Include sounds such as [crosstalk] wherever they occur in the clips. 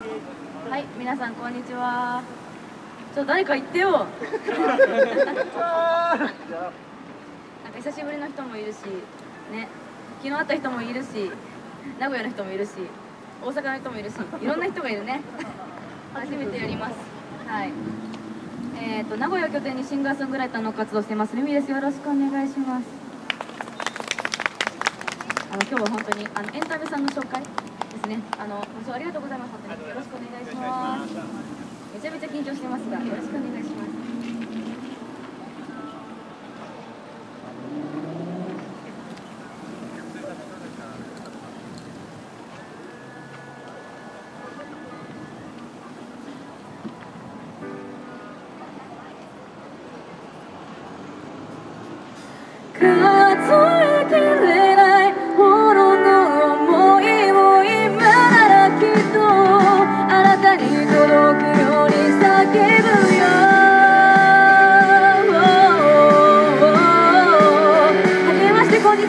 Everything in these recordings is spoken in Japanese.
はい、皆さんこんにちは。ちょっと誰か言ってよ。なんか久しぶりの人もいるし、ね、昨日会った人もいるし、名古屋の人もいるし、大阪の人もいるし、いろんな人がいるね。初めてやります。はい。えっ、と名古屋を拠点にシンガーソングライターの活動してますルミです。よろしくお願いします。あの今日は本当にあのエンタメさんの紹介ですね。あのご視聴ありがとうございます。本当によろしくお願いします。めちゃめちゃ緊張してますが、よろしくお願いします。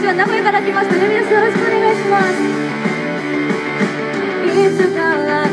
は名古屋から来ましたね皆さんよろしくお願いします。いつから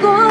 し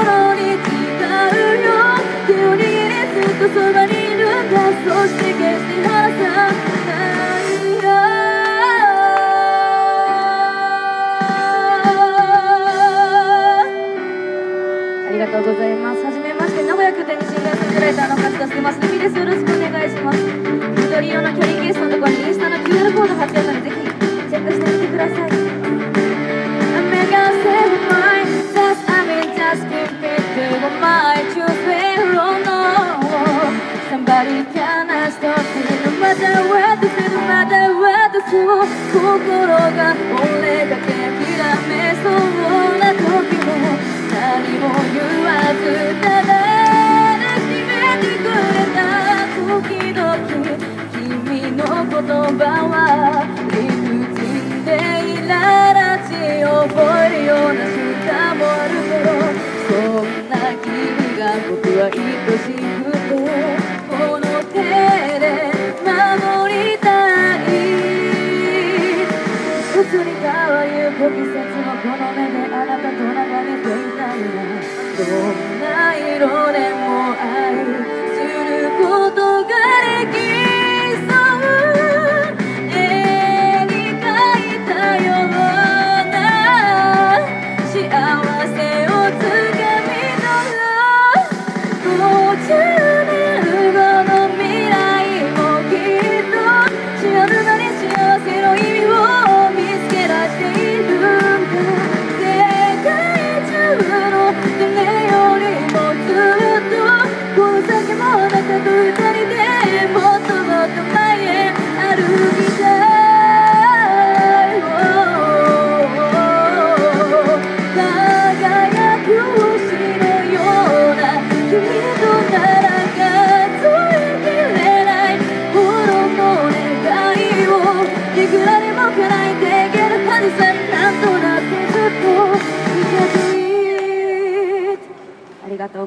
の言葉は理不尽で苛立ち覚えるような瞬間もあるけどそんな君が僕は愛しくてこの手で守りたい移り変わゆく季節もこの目であなたと眺めていたいなどんな色でも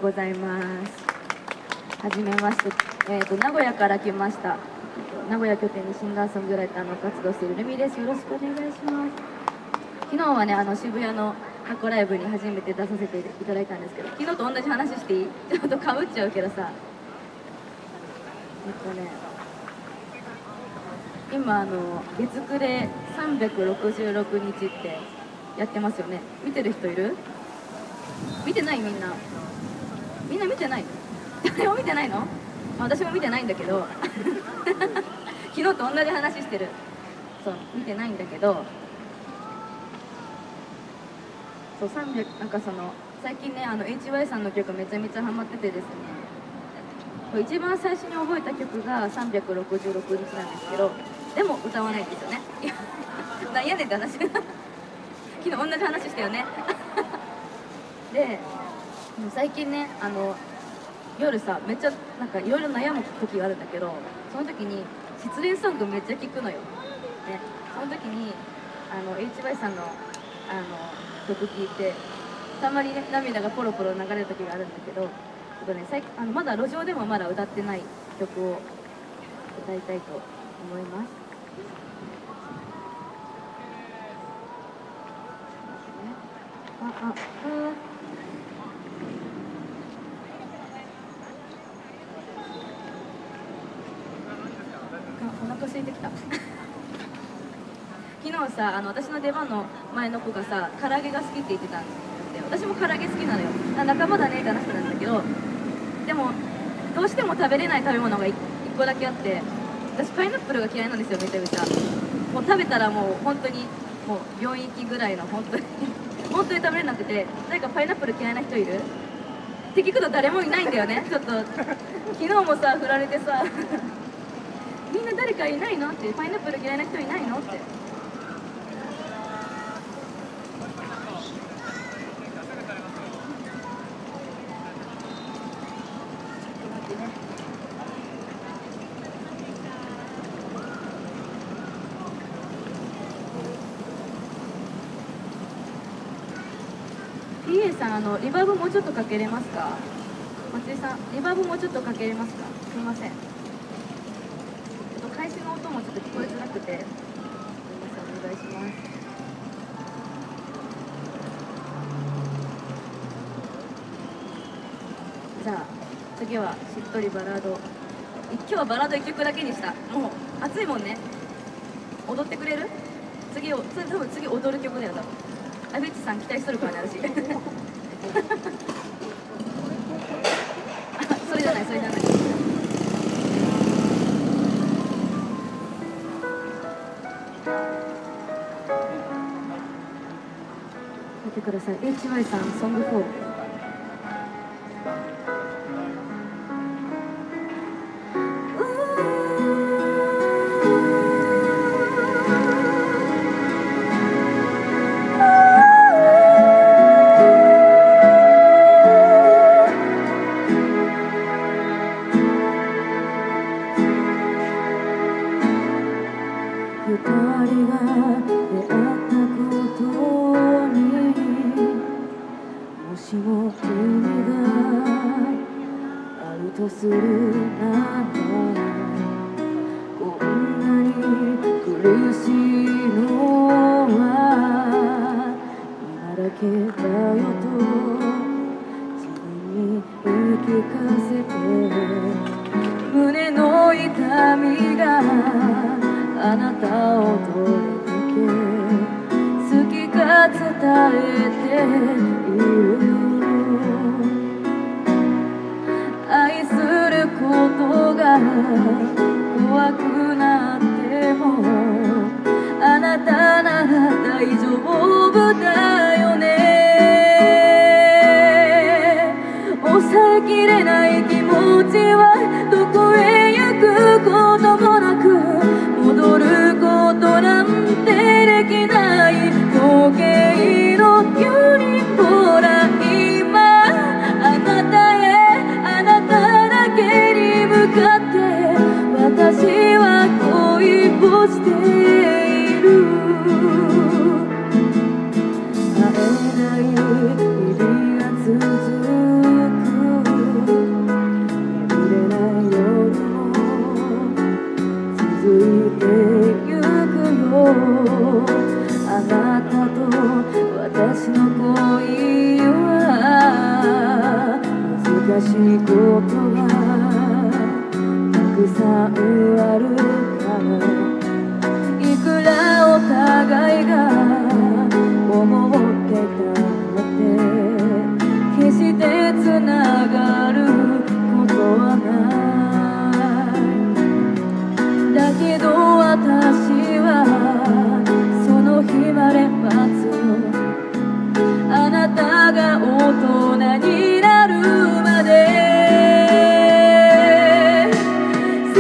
ございます。はじめまして、えー、と名古屋から来ました。名古屋拠点にシンガーソングライターの活動しているルミです。よろしくお願いします。昨日はねあの渋谷のタコライブに初めて出させていただいたんですけど昨日と同じ話していい？ちょっとかぶっちゃうけどさえっとね今あの月9で366日ってやってますよね。見てる人いる？見てないみんな。みんな見てない誰も見てないの、私も見てないんだけど。[laughs] 昨日と同じ話してる。そう見てないんだけど。そう300なんかその最近ねあの HY さんの曲めちゃめちゃハマっててですね。一番最初に覚えた曲が366日なんですけどでも歌わないんですよね。[laughs] 何やねんって話。[laughs] 昨日同じ話したよね。で最近ねあの夜さめっちゃなんかいろいろ悩む時があるんだけどその時に失恋ソングめっちゃ聴くのよ、ね、その時にあの HY さんのあの曲聴いてたまにね涙がポロポロ流れる時があるんだけどちょっとね最あのまだ路上でもまだ歌ってない曲を歌いたいと思います。あああ空いてきた昨日さあの私の出番の前の子がさ唐揚げが好きって言ってたんで私も唐揚げ好きなのよ。仲間だねって話なんだけどでもどうしても食べれない食べ物が 1, 個だけあって私パイナップルが嫌いなんですよめちゃめちゃ。もう食べたらもう本当にもう病院行きぐらいの本当に [laughs] 本当に食べれなくて誰かパイナップル嫌いな人いる？って聞くと誰もいないんだよね。ちょっと昨日もさ振られてさ [laughs] みんな誰かいないの？ってパイナップル嫌いな人いないの？って。さんあのリバーブもうちょっとかけれますか？松井さんリバーブもうちょっとかけれますか？すみません。開始の音もちょっと聞こえづらくて皆さんお願いします。じゃあ次はしっとりバラード。今日はバラード1曲だけにした。もう暑いもんね。踊ってくれる？次を多分次踊る曲だよ多分。あフィッチさん期待しとるからね私。[laughs] それじゃないそれじゃない。見てください。HY さんソング4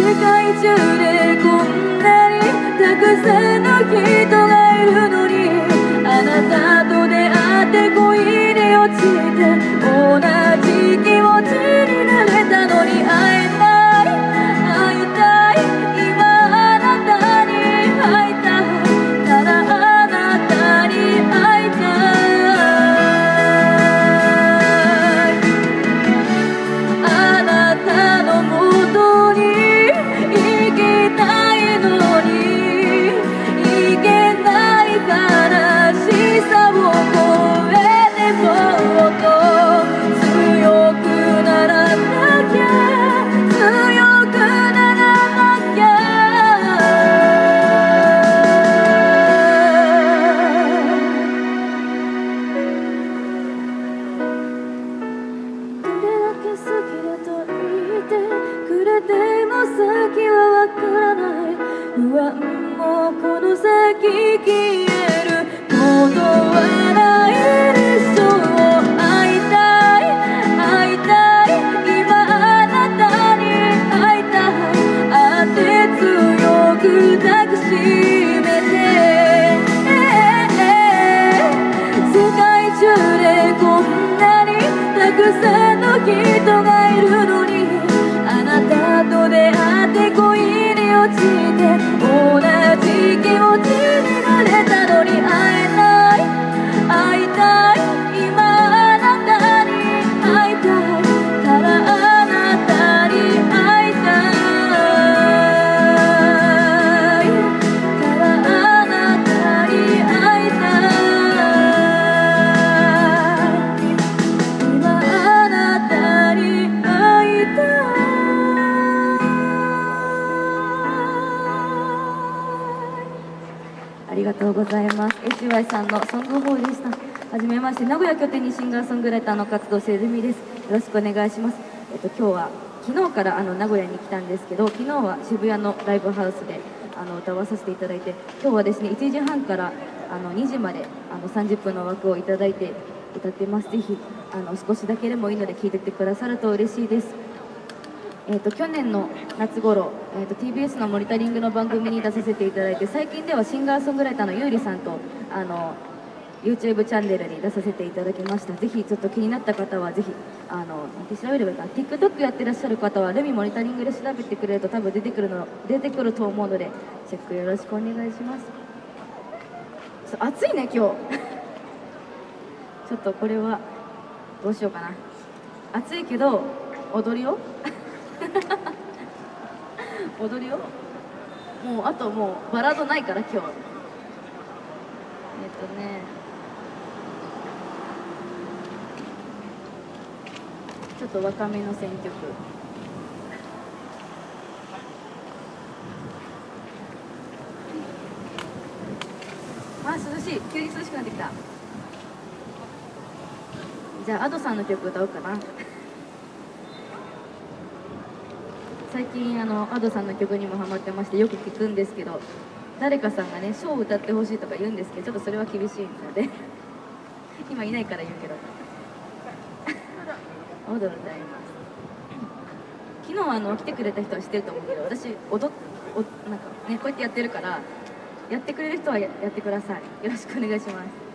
世界中でこんなにたくさんの人ソングライターの活動してるみです。よろしくお願いします。えっと今日は昨日からあの名古屋に来たんですけど昨日は渋谷のライブハウスであの歌わさせていただいて今日はですね1時半からあの2時まであの30分の枠をいただいて歌ってます。ぜひあの少しだけでもいいので聴いてってくださると嬉しいです。えー、と去年の夏頃、えー、と TBS のモニタリングの番組に出させていただいて最近ではシンガーソングライターのゆうりさんとあの YouTube チャンネルに出させていただきました。ぜひちょっと気になった方はぜひあの調べればいいか TikTok やってらっしゃる方はルミモニタリングで調べてくれると多分出てくるの出てくると思うのでチェックよろしくお願いします。暑いね今日。[laughs] ちょっとこれはどうしようかな。暑いけど踊るよ。[laughs] 踊るよ。もうあともうバラードないから今日。えっとね。ちょっと若めの選曲。あ涼しい。急に涼しくなってきた。じゃあ Ado さんの曲歌おうかな。最近あの Ado さんの曲にもハマってましてよく聞くんですけど誰かさんがね「ショーを歌ってほしい」とか言うんですけどちょっとそれは厳しいので今いないから言うけど。踊る歌います。昨日あの来てくれた人は知ってると思うけど私踊っおなんかねこうやってやってるからやってくれる人はややってください。よろしくお願いします。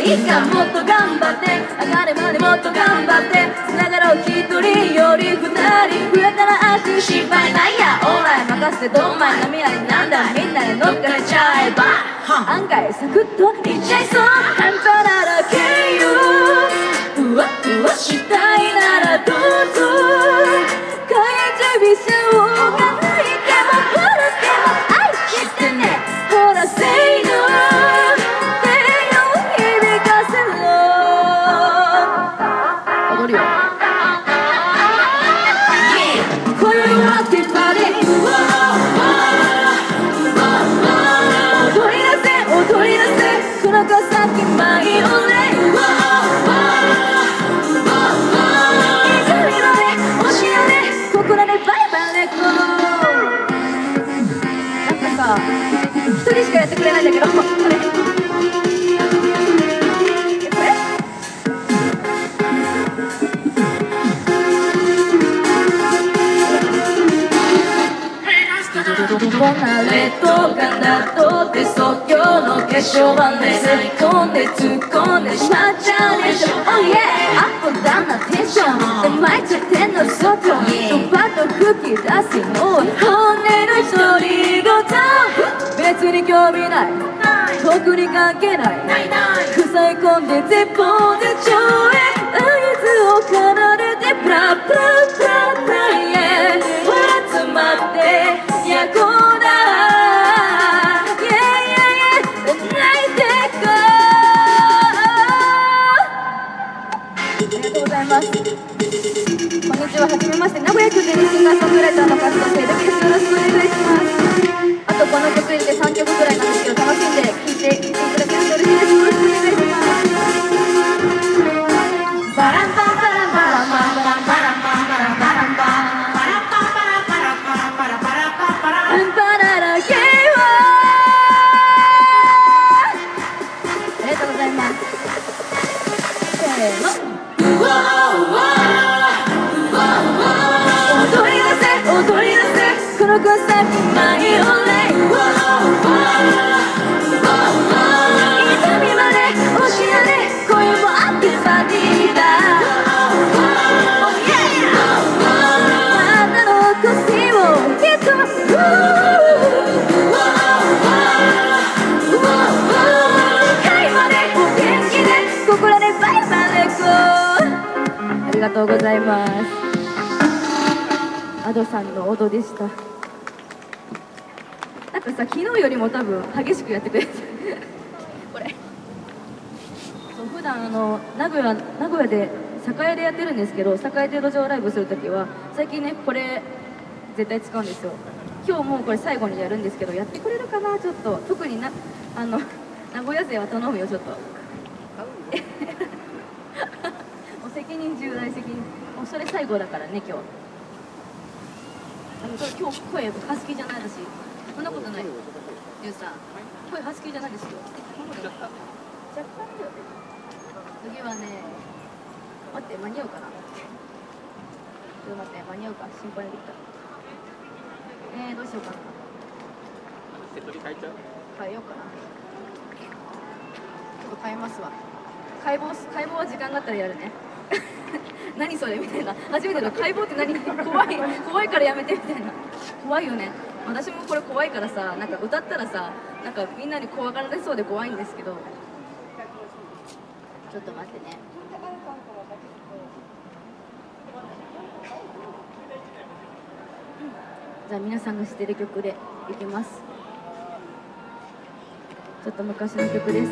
いいかもっと頑張って上がるまでもっと頑張って繋がろう一人より二人増えたら安心心配ないや。オーライ任せてどんまい波ありなんだ。みんなで乗っかれちゃえば。案外サクッといっちゃいそう。半端なだけよ。うわうわしたいならどうぞ。離れとかなとって即興の化粧板で吸い込んで突っ込んでしまっちゃうでしょ。Oh yeah! アップダウンなテンションで巻いちゃってんの外にドバッと。吹き出すのは本音の独り言別に興味ない。特に関係ない。塞い込んで絶望で超へ合図を奏でてプラプラプラプラ。Yeah まって夜行に自が隠れたのか少しだけありがとうございます。アドさんの音でした。さ昨日よりも多分激しくやってくれてこれ。そう普段あの名古屋名古屋で栄でやってるんですけど栄で路上ライブするときは最近ねこれ絶対使うんですよ。今日もこれ最後にやるんですけどやってくれるかな？ちょっと特になあの名古屋勢は頼むよちょっと。[laughs] 責任重大責任。もうそれ最後だからね今日。今日声ハスキーじゃないだしそんなことない。ゆうさん。声ハスキーじゃないですよ。若干だよね次はね待って間に合うかな。ちょっと待って間に合うか。心配できた。えー、どうしようかな。セトリ変えちゃう？変えようかな。ちょっと変えますわ。解剖解剖は時間があったらやるね。[laughs] 何それ？みたいな。初めての解剖って何？怖い怖いからやめてみたいな。怖いよね私もこれ怖いからさなんか歌ったらさなんかみんなに怖がられそうで怖いんですけど。ちょっと待ってね。じゃあ皆さんが知ってる曲でいきます。ちょっと昔の曲です。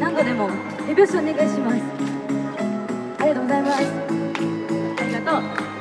何度でも手拍子お願いします。ありがとうございます。ありがとう。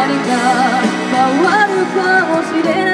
何か変わるかもしれない。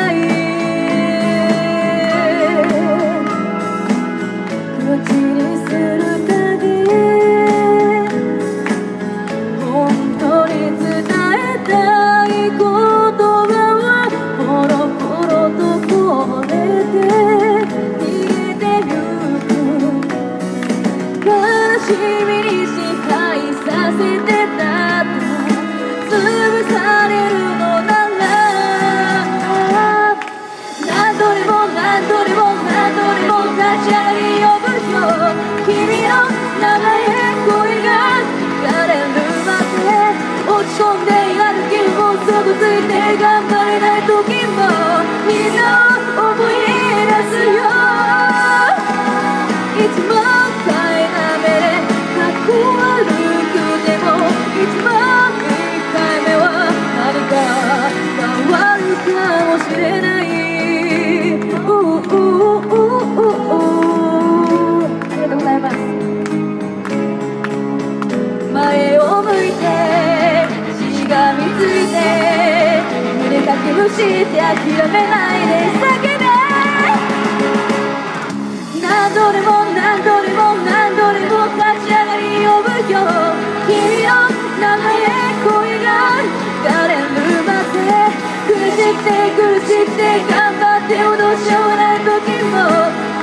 頑張って脅しようない時も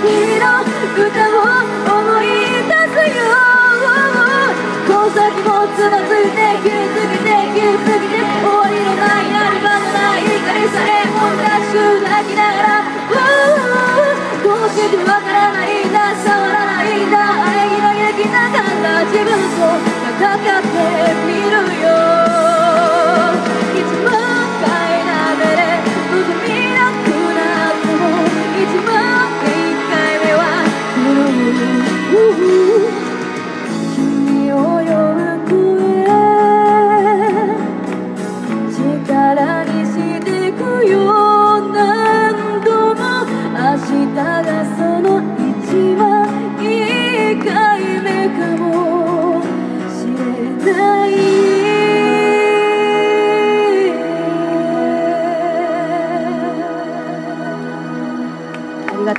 君の歌を思い出すよこの先もつまずいて切りすぎて切りすぎて終わりのないやり場のない怒りさえも虚しく泣きながらどうしてわからないんだ触らないんだ愛に嘆きながら自分と戦ってみるよ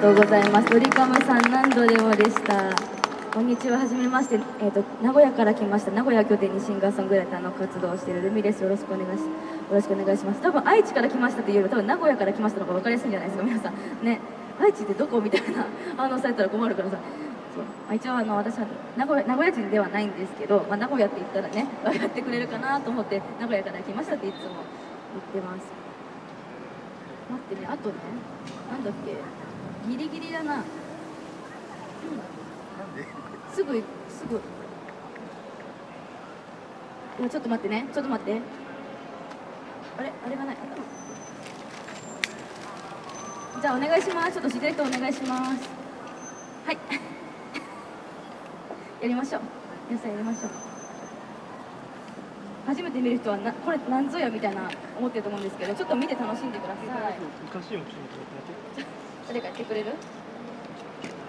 様でもでした。こんにちは。はじめまして、えーと、名古屋から来ました。名古屋拠点にシンガーソングライターの活動をしているルミですよろしくお願いしよろしくお願いします。多分愛知から来ましたというより多分名古屋から来ましたのが分かりやすいんじゃないですか。皆さん。ね愛知ってどこみたいな反応されたら困るからさ。そう、まあ、一応あの私は名古屋名古屋人ではないんですけど、まあ、名古屋って言ったらね分かってくれるかなと思って名古屋から来ましたっていつも言ってます。待ってね。あとね。なんだっけ。ギリギリだな、うん、すぐすぐ。いやちょっと待ってね。ちょっと待って。あれ？あれがない。じゃあお願いします。ちょっと自然とお願いします。はい。[laughs] やりましょう。皆さんやりましょう。初めて見る人はなこれ何ぞやみたいな思ってると思うんですけどちょっと見て楽しんでください誰かやってくれる？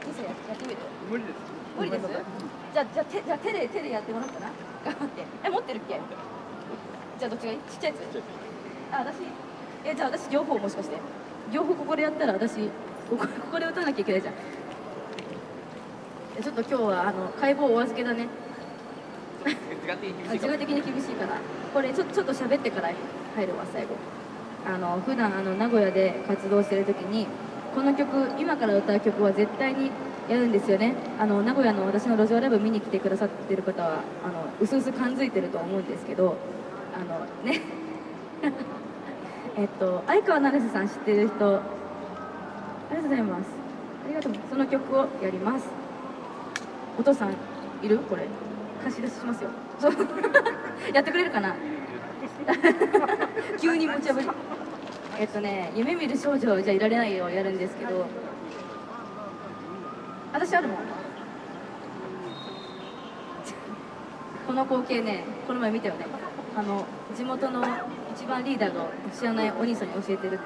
兄さんやってみる？無理です。無理です？じゃあじゃあ手じゃあ手で手でやってもらおうかな頑張って。え持ってるっけ？じゃあどっちがいい？ちっちゃいやつ？あ私？えじゃあ私両方もしかして。両方ここでやったら私ここここで歌わなきゃいけないじゃん。ちょっと今日はあの解剖お預けだね。時間的に厳しいから。これちょちょっと喋ってから入るわ最後。あの普段あの名古屋で活動してる時にこの曲今から歌う曲は絶対にやるんですよね。あの名古屋の私の路上ライブ見に来てくださってる方はあのうすうす感づいてると思うんですけどあのね。[laughs] えっと相川成瀬さん知ってる人ありがとうございます。ありがとう。その曲をやります。お父さんいる？これ。貸し出ししますよ。[laughs] やってくれるかな？[laughs] 急に無茶ぶり。えっとね「夢見る少女じゃいられないよ」やるんですけど私あるもん。この光景ねこの前見たよね。あの地元の一番リーダーが知らないお兄さんに教えてるっていう。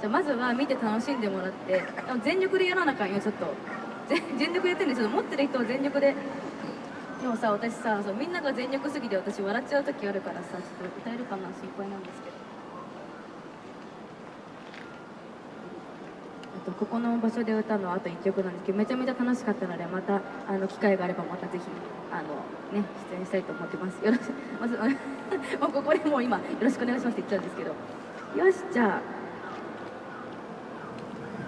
じゃあまずは見て楽しんでもらって全力でやらなあかんよちょっと。全力でやってるんですよ持ってる人は全力ででもさ私さそうみんなが全力すぎて私笑っちゃう時あるからさちょっと歌えるかな？心配なんですけどあとここの場所で歌うのはあと1曲なんですけどめちゃめちゃ楽しかったのでまたあの機会があればまたぜひあのね出演したいと思ってますよろしくまずもうここでもう今よろしくお願いします。って言っちゃうんです。けどよしじゃあ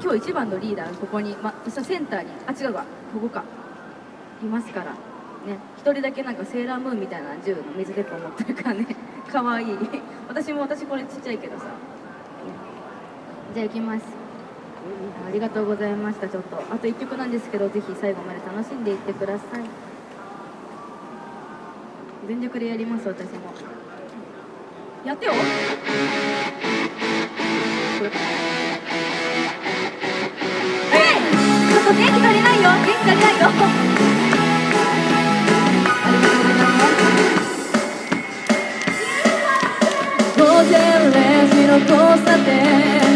今日一番のリーダーここに、ま、私はセンターにあ違うわここかいますから。ね一人だけなんかセーラームーンみたいな銃の水鉄砲持ってるからね。[laughs] かわいい。私も私これちっちゃいけどさ、じゃあ行きます。ありがとうございましたちょっと。あと1曲なんですけどぜひ最後まで楽しんでいってください。全力でやります私も。やってよ。これかな元気足りないよ。元気足りないよ。の交差点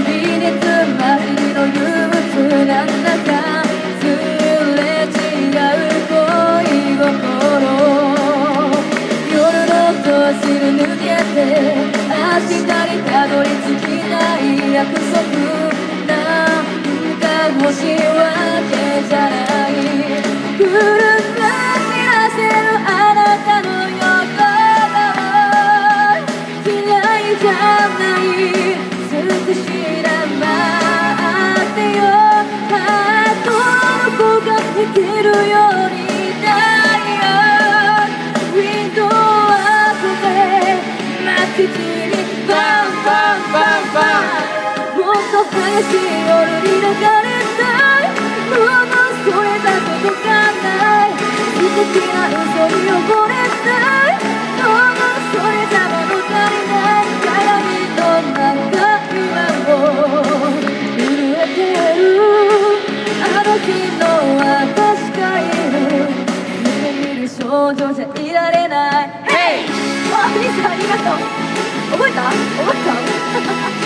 微熱まりの憂鬱な中すれ違う恋心夜のドアシル抜けて明日にたどり着きない約束なんか欲しいわけじゃないしい夜に流れ的な嘘に汚れたいどうもそれじゃ物足りない鏡の中今も震えてるあの日の私がいる夢見る少女じゃいられない Hey! あ、ミスありがとう。覚えた？覚えた？[laughs]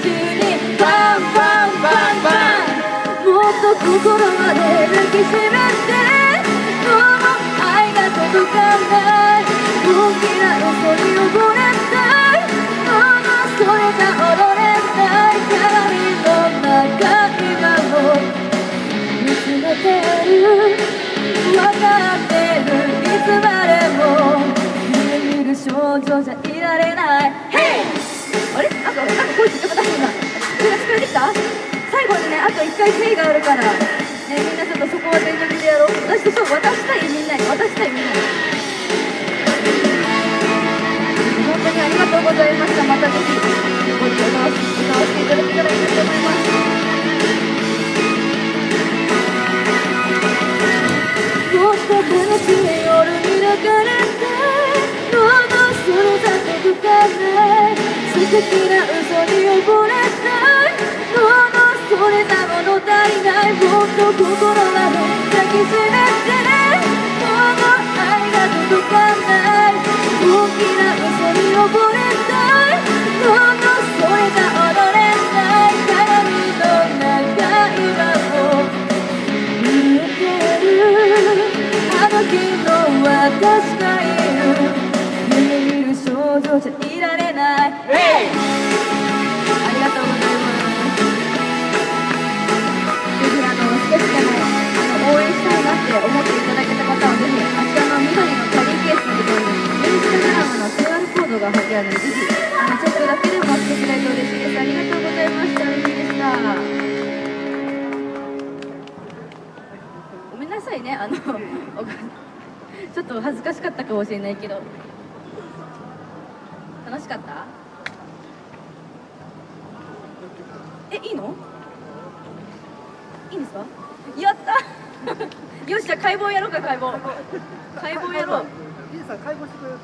もっと心まで抱きしめて。それが聞こえてきた。最後にねあと1回ヘイがあるからねみんなちょっとそこは全力でやろう。私そう渡したいみんなに渡したいみんなに。本当にありがとうございました。またぜひご一緒歌わせ歌わせていただけたらいいなと思います。もっと楽しい夜に抱かれてどうもそれじゃ届かない素敵な嘘に溺れた。れじゃ物足りないもっと心まで抱きしめてどう愛が届かない大きな嘘に溺れたいどうもそれじゃ踊れない鏡の中今も見えてるあの日の私がいる QR コードが貼ってあるのぜひあのチェックだけでもしてくれると嬉しいですありがとうございましたミミでしたごめんなさいねあのおちょっと恥ずかしかったかもしれないけど楽しかった？えいいの？いいんですか？やった！[laughs] よしじゃあ解剖やろうか解剖。解剖やろう。リーさん介護してくれる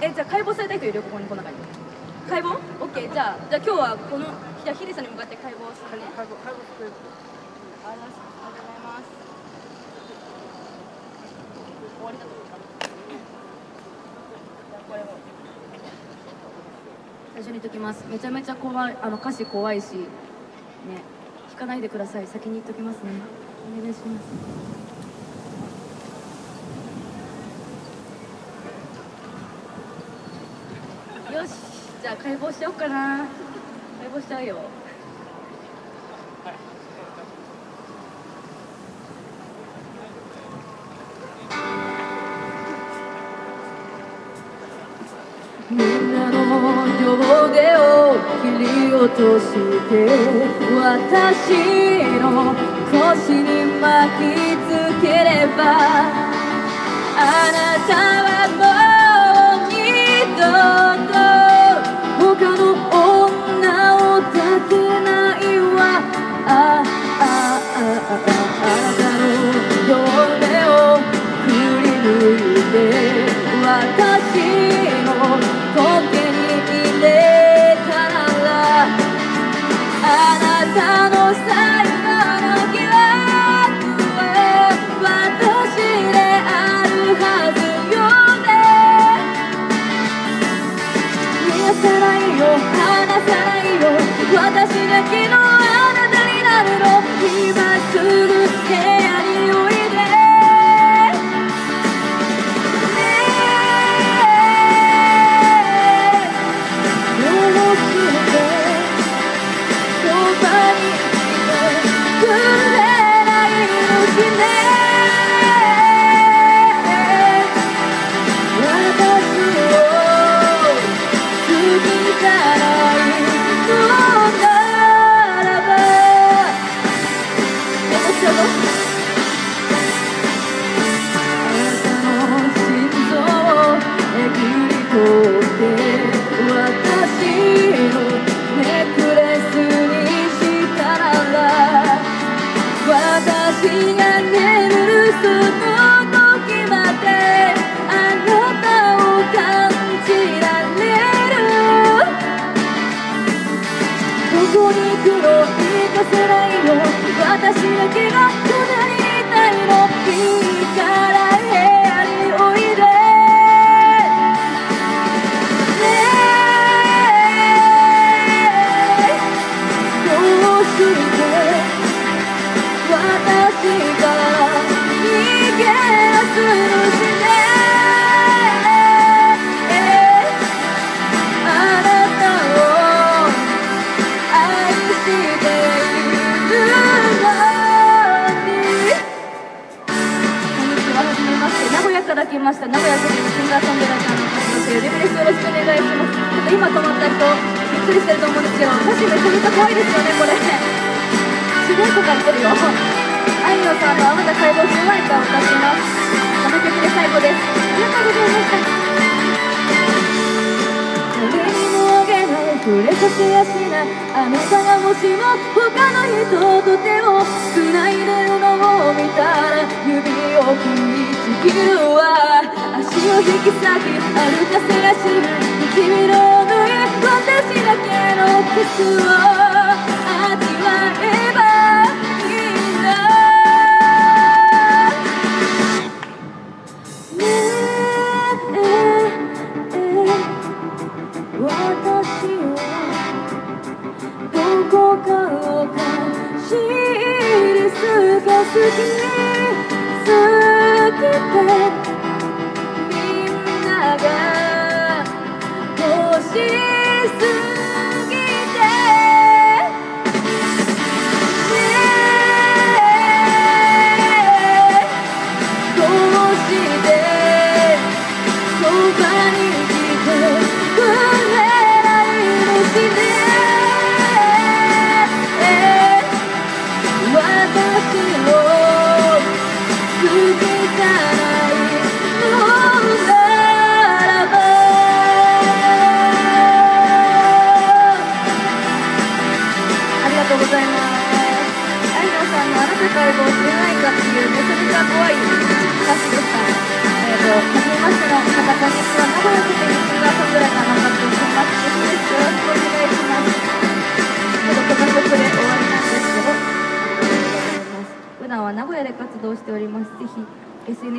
えじゃあ解剖された人いるここにこの中に。解剖？オッケー。じゃあじゃあ今日はこのじゃあヒデさんに向かって解剖するね。介護介護してくれるありがとうございます。終わりだと思ったじゃあこれを最初に言っときます。めちゃめちゃ怖いあの歌詞怖いしね。弾かないでください。先に言っときますね。お願いしますよしじゃあ解剖しようかな。解剖しちゃうよ。みんなの両手を切り落として私の腰に巻きつければあなたはないを私が昨日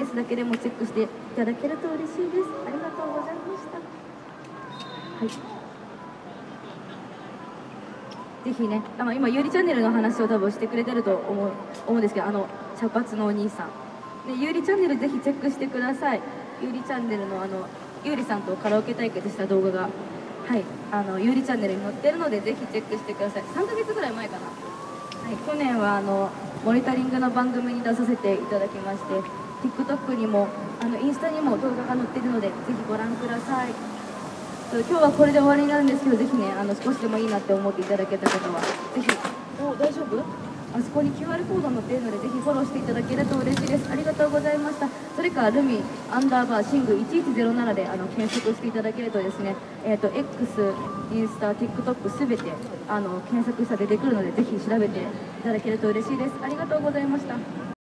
スだけでもチェックしていただけると嬉しいです。ありがとうございました。はい。ぜひね、あの今ゆりチャンネルの話を多分してくれてると思う思うんですけど、あの茶髪のお兄さん。でゆりチャンネルぜひチェックしてくださいゆうりチャンネルのあのゆうりさんとカラオケ対決した動画がはいあのゆりチャンネルに載ってるのでぜひチェックしてください3ヶ月ぐらい前かなはい去年はあのモニタリングの番組に出させていただきまして TikTok にもあのインスタにも動画が載ってるのでぜひご覧ください。今日はこれで終わりになるんですけどぜひねあの少しでもいいなって思っていただけた方は。ぜひ。お大丈夫？あそこに QR コード載っているのでぜひフォローしていただけると嬉しいです。ありがとうございました。それからルミアンダーバーシング1107であの検索していただけるとですねえっ、と X インスタ TikTok すべてあの検索したら出てくるのでぜひ調べていただけると嬉しいです。ありがとうございました